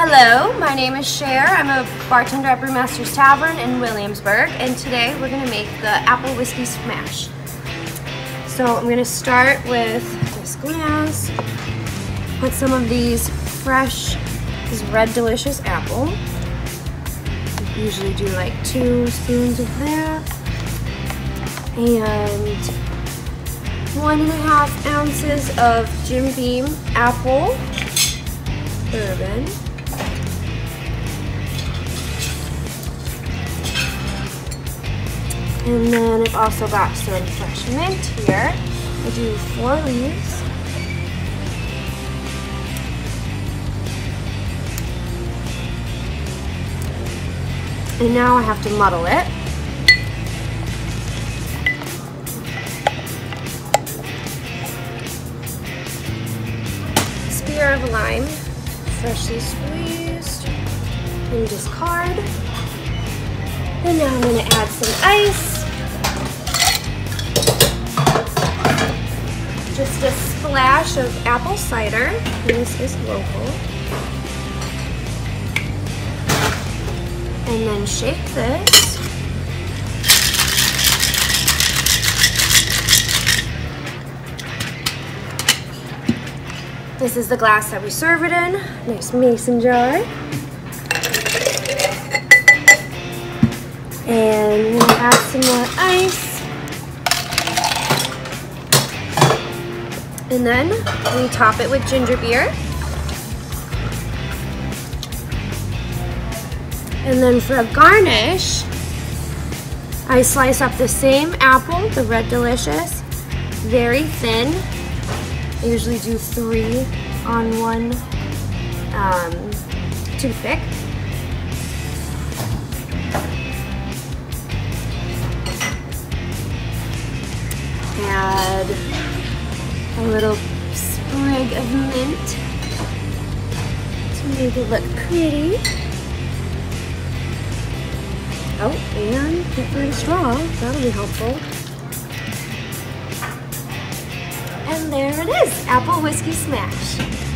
Hello, my name is Cher. I'm a bartender at Brewmaster's Tavern in Williamsburg, and today we're gonna make the apple whiskey smash. So I'm gonna start with this glass, put some of these fresh, this red delicious apple. Usually do like two spoons of that, and one and a half ounces of Jim Beam apple bourbon. And then I've also got some fresh mint here. I do four leaves. And now I have to muddle it. Spear of lime, freshly squeezed, and discard. And now I'm gonna add some ice. Splash of apple cider. This is local. And then shake this. This is the glass that we serve it in. Nice mason jar. And we'll add some more ice. And then we top it with ginger beer. And then for a garnish, I slice up the same apple, the Red Delicious, very thin. I usually do three on one um, toothpick. Add a little sprig of mint to make it look pretty. Oh, and a straw. That'll be helpful. And there it is, apple whiskey smash.